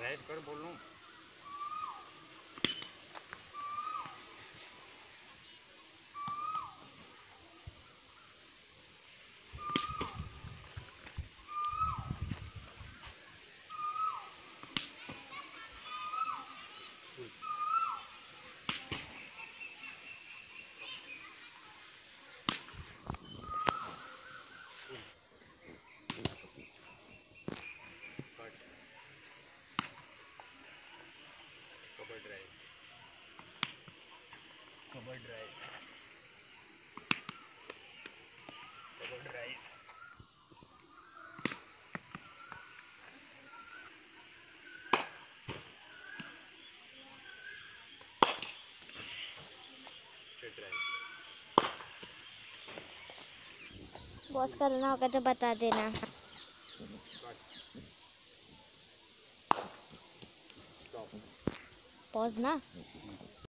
Red कर बोलूँ cover drive. Cover drive. Cover drive. Boss करना होगा तो बता देना। Pós na?